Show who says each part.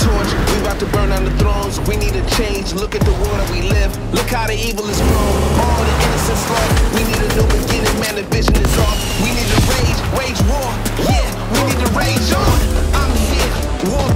Speaker 1: torch. We about to burn down the thrones. We need a change. Look at the world that we live. Look how the evil is grown. All the innocence lost. We need a new beginning, man. The vision is off. We need to rage, wage war. Yeah, we need to rage on. I'm here. War